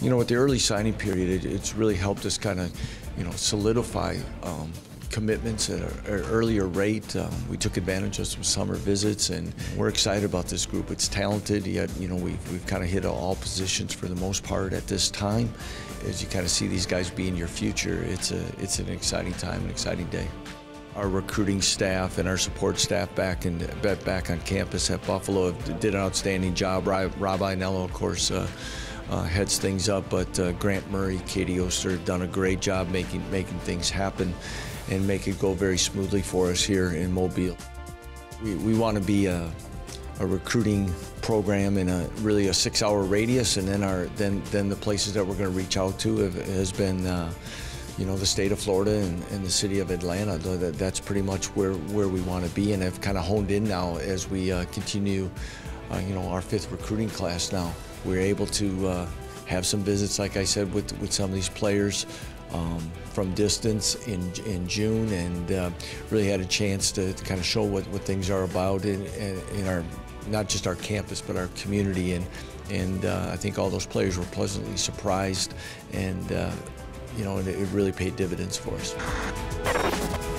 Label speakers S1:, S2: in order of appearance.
S1: You know, with the early signing period, it, it's really helped us kind of, you know, solidify um, commitments at an earlier rate. Um, we took advantage of some summer visits, and we're excited about this group. It's talented, yet you know we've, we've kind of hit all positions for the most part at this time. As you kind of see these guys being your future, it's a it's an exciting time, an exciting day. Our recruiting staff and our support staff back in back on campus at Buffalo did an outstanding job. Rob Ianello, of course. Uh, uh, heads things up, but uh, Grant Murray, Katie Oster have done a great job making making things happen and make it go very smoothly for us here in Mobile. We, we want to be a, a recruiting program in a really a six-hour radius, and then our then then the places that we're going to reach out to have, has been. Uh, you know, the state of Florida and, and, the city of Atlanta. That, that's pretty much where, where we want to be and have kind of honed in now as we uh, continue, uh, you know, our fifth recruiting class now. We're able to uh, have some visits, like I said, with, with some of these players um, from distance in, in June and uh, really had a chance to, to, kind of show what, what things are about in, in our, not just our campus, but our community. And, and uh, I think all those players were pleasantly surprised and, uh, you know, it, it really paid dividends for us.